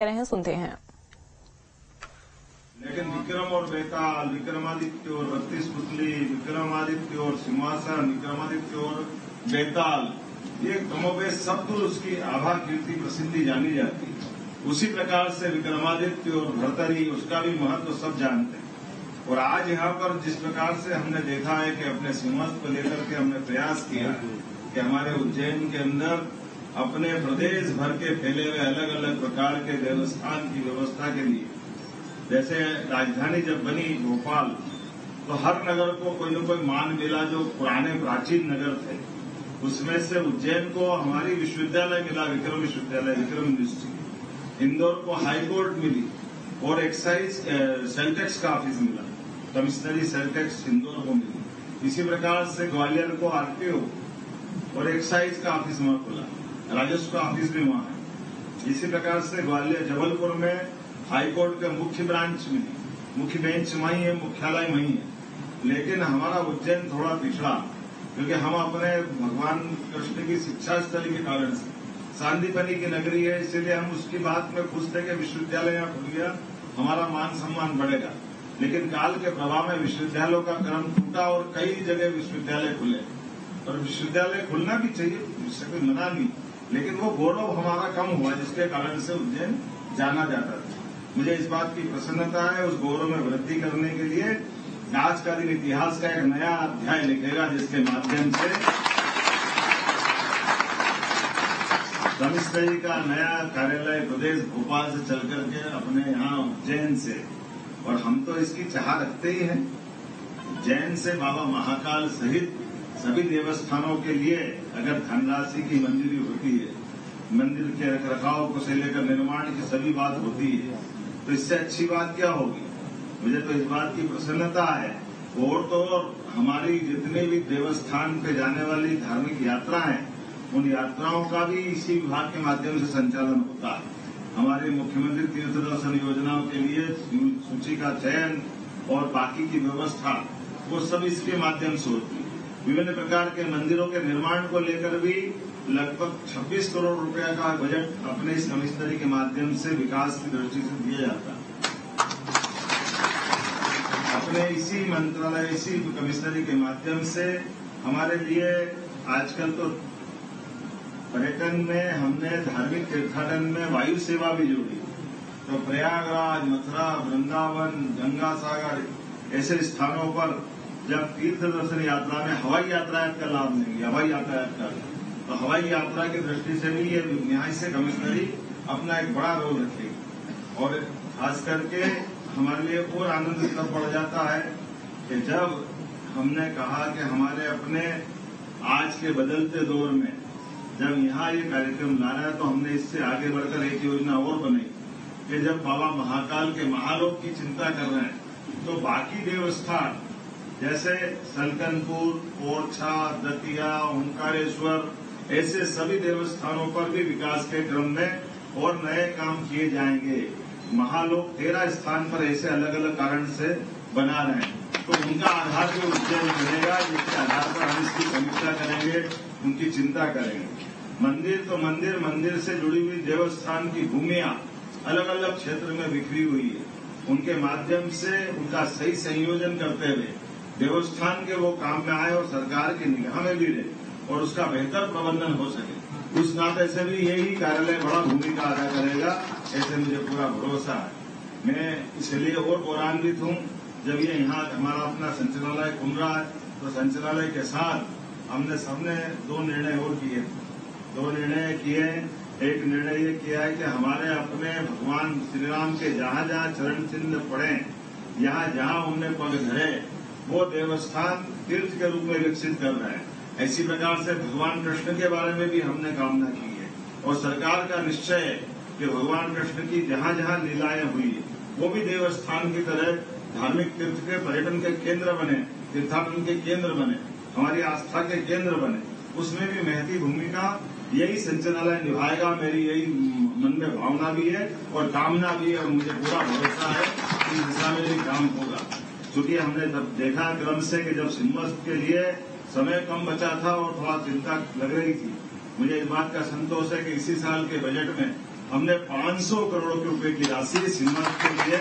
कह रहे हैं सुनते हैं। लेकिन विक्रम और बेताल विक्रमादित्य और बत्तीस पुतली विक्रमादित्य और सिंहासन, विक्रमादित्य और बेताल, ये कमोबेश सब उसकी आभा, कीर्ति, प्रसिद्धि जानी जाती है। उसी प्रकार से विक्रमादित्य और भरतरी, उसका भी महत्व सब जानते हैं। और आज यहाँ पर जिस प्रकार से हमने देखा है कि अपने सिंहस्थ को लेकर के हमने प्रयास किया कि हमारे उज्जैन के अंदर अपने प्रदेश भर के फैले हुए अलग अलग प्रकार के देवस्थान की व्यवस्था के लिए। जैसे राजधानी जब बनी भोपाल तो हर नगर को कोई न कोई मान मिला जो पुराने प्राचीन नगर थे। उसमें से उज्जैन को हमारी विश्वविद्यालय मिला, विक्रम विश्वविद्यालय, विक्रम यूनिवर्सिटी इंदौर को हाईकोर्ट मिली और एक्साइज सेल्टेक्स का ऑफ़िस मिला। कमिश्नरी सेल्टेक्स इंदौर को मिली। इसी प्रकार से ग्वालियर को आरटीओ और एक्साइज का ऑफ़िस वहाँ खुला। राजस्व का ऑफ़िस भी वहाँ है। इसी प्रकार से ग्वालियर जबलपुर में हाईकोर्ट का मुख्य ब्रांच मिली मुख्य बेंच वहीं है, मुख्यालय वहीं है। लेकिन हमारा उज्जैन थोड़ा पिछड़ा, क्योंकि हम अपने भगवान कृष्ण की शिक्षा स्थली के कारण से। शांतिपनी की नगरी है, इसलिए हम उसकी बात में खुश थे कि विश्वविद्यालय यहाँ खुल गया, हमारा मान सम्मान बढ़ेगा। लेकिन काल के प्रभाव में विश्वविद्यालयों का क्रम टूटा और कई जगह विश्वविद्यालय खुले। और विश्वविद्यालय खुलना भी चाहिए मना नहीं। लेकिन वो गौरव हमारा कम हुआ, जिसके कारण से उज्जैन जाना जाता था। मुझे इस बात की प्रसन्नता है, उस गौरव में वृद्धि करने के लिए आज का दिन इतिहास का एक नया अध्याय लिखेगा जिसके माध्यम से कमिश्नरी का नया कार्यालय प्रदेश भोपाल से चल करके अपने यहाँ उज्जैन से। और हम तो इसकी चाह रखते ही हैं। उज्जैन से बाबा महाकाल सहित सभी देवस्थानों के लिए अगर धनराशि की मंजूरी होती है, मंदिर के रखरखाव को से लेकर निर्माण की सभी बात होती है तो इससे अच्छी बात क्या होगी? मुझे तो इस बात की प्रसन्नता है। और तो हमारी जितने भी देवस्थान पे जाने वाली धार्मिक यात्रा है, उन यात्राओं का भी इसी विभाग के माध्यम से संचालन होता है। हमारे मुख्यमंत्री तीर्थ दर्शन योजनाओं के लिए सूची का चयन और बाकी की व्यवस्था, वो सब इसके माध्यम से होती है। विभिन्न प्रकार के मंदिरों के निर्माण को लेकर भी लगभग 26 करोड़ रुपया का बजट अपने इस कमिश्नरी के माध्यम से विकास की दृष्टि से दिया जाता है। अपने इसी मंत्रालय, इसी कमिश्नरी के माध्यम से हमारे लिए आजकल तो पर्यटन में, हमने धार्मिक तीर्थाटन में वायु सेवा भी जोड़ी। तो प्रयागराज, मथुरा, वृंदावन, गंगा सागर, ऐसे स्थानों पर जब तीर्थ दर्शन यात्रा में हवाई यातायात का लाभ लेंगे हवाई यातायात का। तो हवाई यात्रा की दृष्टि से भी ये न्याय से कमिश्नरी अपना एक बड़ा रोल रखेगी। और खास करके हमारे लिए और आनंद तब बढ़ जाता है कि जब हमने कहा कि हमारे अपने आज के बदलते दौर में जब यहाँ ये कार्यक्रम ला रहा है तो हमने इससे आगे बढ़कर एक योजना और बनाई कि जब बाबा महाकाल के महालोक की चिंता कर रहे हैं तो बाकी देवस्थान जैसे सलकनपुर, ओरछा, दतिया, ओंकारेश्वर, ऐसे सभी देवस्थानों पर भी विकास के क्रम में और नए काम किए जाएँगे। महालोक तेरह स्थान पर ऐसे अलग अलग कारण से बना रहे हैं। तो उनका आधार जो उज्जैन बनेगा जिसके आधार पर हम इसकी समीक्षा करेंगे, उनकी चिंता करेंगे। मंदिर तो मंदिर मंदिर से जुड़ी हुई देवस्थान की भूमिया अलग अलग क्षेत्र में बिखरी हुई है। उनके माध्यम से उनका सही संयोजन करते हुए देवस्थान के वो काम में आए और सरकार की निगाह में भी रहे और उसका बेहतर प्रबंधन हो सके। उस नाते से भी यही कार्यालय बड़ा भूमिका अदा करेगा, ऐसे मुझे पूरा भरोसा है। मैं इसलिए और गौरवान्वित हूँ, जब ये यहाँ हमारा अपना संचालय खुल रहा है तो संचालय के साथ हमने सबने दो निर्णय और किए। दो निर्णय किए, एक निर्णय ये किया है कि हमारे अपने भगवान श्रीराम के जहाँ जहाँ चरण चिन्ह पड़े यहाँ जहाँ उनने पग धरे वो देवस्थान तीर्थ के रूप में विकसित कर रहे हैं। ऐसी प्रकार से भगवान कृष्ण के बारे में भी हमने कामना की है। और सरकार का निश्चय है कि भगवान कृष्ण की जहाँ जहाँ लीलाएँ हुई, वो भी देवस्थान की तरह धार्मिक तीर्थ के पर्यटन के केंद्र बने, तीर्थाटन के केंद्र बने, हमारी आस्था के केंद्र बने। उसमें भी महती भूमिका, यही संचालय निभाएगा, मेरी यही मन में भावना भी है और कामना भी है और मुझे पूरा भरोसा है कि दिशा में भी काम होगा। क्योंकि हमने जब देखा क्रम से कि जब सिम्बस के लिए समय कम बचा था और थोड़ा चिंता लग रही थी, मुझे इस बात का संतोष है कि इसी साल के बजट में हमने 500 करोड़ रुपये की राशि सिम्बस के लिए